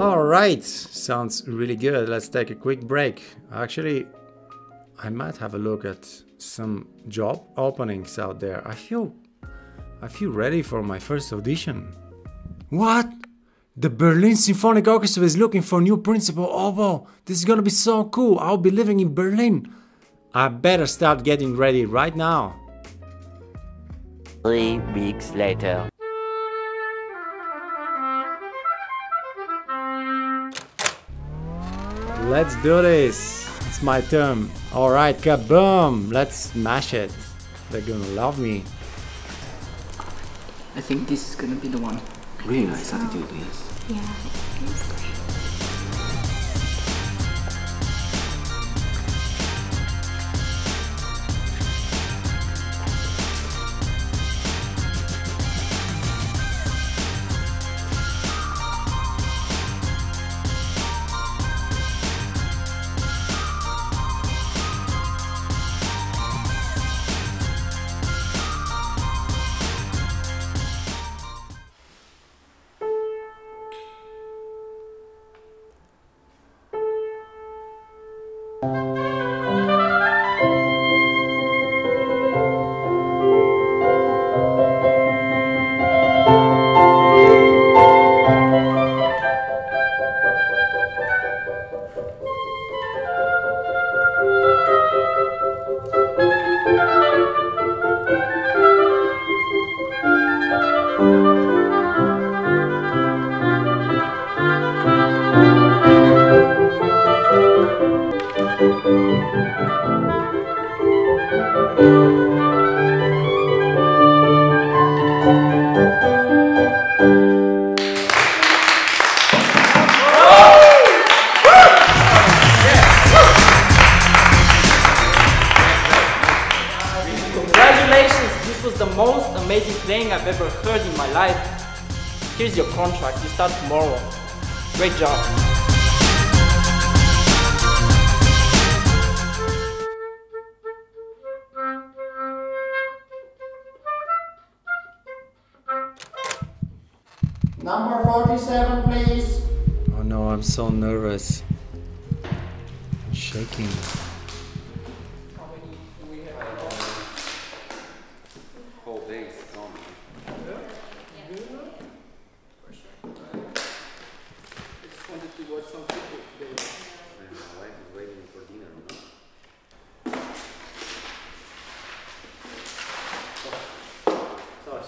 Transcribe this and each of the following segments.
Alright, sounds really good. Let's take a quick break. Actually, I might have a look at some job openings out there. I feel I feel ready for my first audition. What? The Berlin Symphonic Orchestra is looking for new principal oh, oboe. This is gonna be so cool. I'll be living in Berlin. I better start getting ready right now. Three weeks later. Let's do this. It's my turn. Alright, kaboom! Let's smash it. They're gonna love me. I think this is gonna be the one. Really nice attitude, yes. Yeah, was the most amazing playing I've ever heard in my life. Here's your contract. You start tomorrow. Great job. Number 47, please. Oh no, I'm so nervous. I'm shaking. Whole day is on. And my wife is waiting for dinner, you know?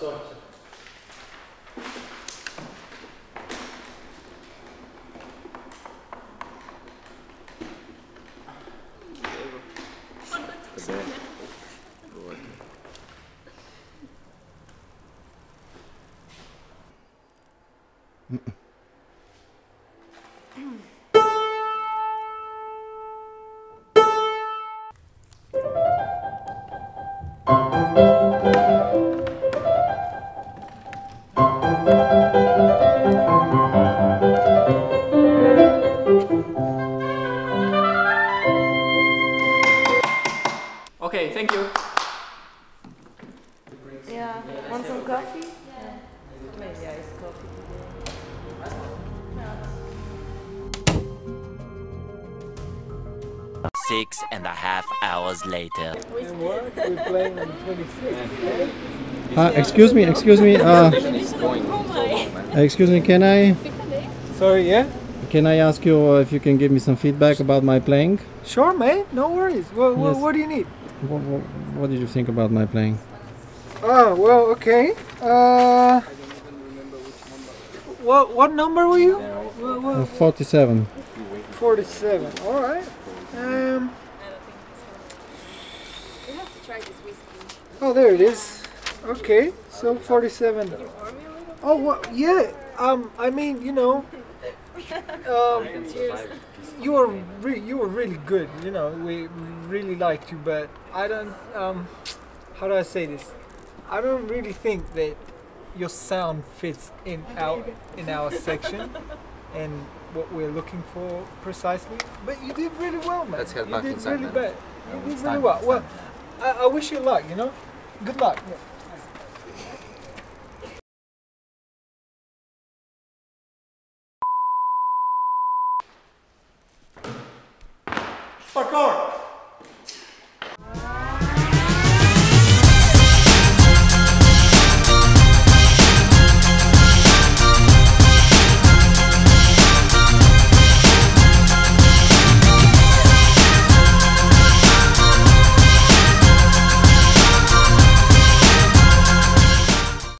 Sorry, sorry. Okay, want some coffee? Maybe iced coffee Six and a half hours later. Uh, excuse me, excuse me, uh, excuse me, can I, Sorry, yeah? can I ask you uh, if you can give me some feedback about my playing? Sure, mate. No worries. What, what, Yes. what do you need? What, what, what did you think about my playing? Oh, well, okay. Uh, what what number were you? What, Uh, what, 47. 47. All right. Um. Oh, there it is. Okay, so 47. Oh, what? Yeah. Um, I mean, you know. Um, you were re- you were really good. You know, we really liked you, but I don't. Um, how do I say this? I don't really think that your sound fits in our in our section and what we're looking for precisely. But you did really well, man. Let's head you back did inside, really bad. You did really well. Well, I, I wish you luck. You know, good luck.